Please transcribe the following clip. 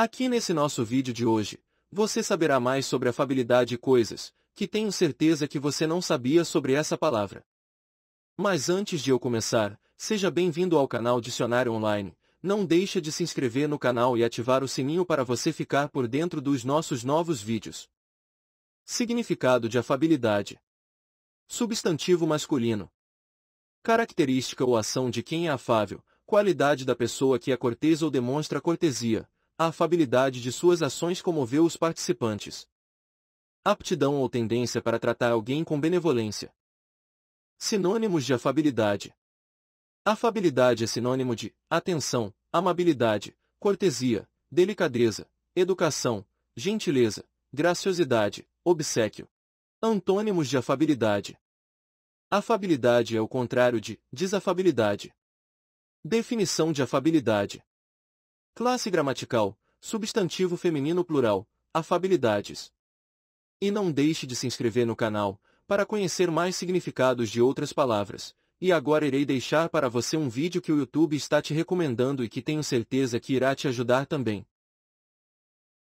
Aqui nesse nosso vídeo de hoje, você saberá mais sobre afabilidade e coisas, que tenho certeza que você não sabia sobre essa palavra. Mas antes de eu começar, seja bem-vindo ao canal Dicionário Online, não deixe de se inscrever no canal e ativar o sininho para você ficar por dentro dos nossos novos vídeos. Significado de afabilidade. Substantivo masculino. Característica ou ação de quem é afável, qualidade da pessoa que é cortês ou demonstra cortesia, a afabilidade de suas ações comoveu os participantes. Aptidão ou tendência para tratar alguém com benevolência. Sinônimos de afabilidade. Afabilidade é sinônimo de atenção, amabilidade, cortesia, delicadeza, educação, gentileza, graciosidade, obsequio. Antônimos de afabilidade. Afabilidade é o contrário de desafabilidade. Definição de afabilidade. Classe gramatical, substantivo feminino plural, afabilidades. E não deixe de se inscrever no canal, para conhecer mais significados de outras palavras. E agora irei deixar para você um vídeo que o YouTube está te recomendando e que tenho certeza que irá te ajudar também.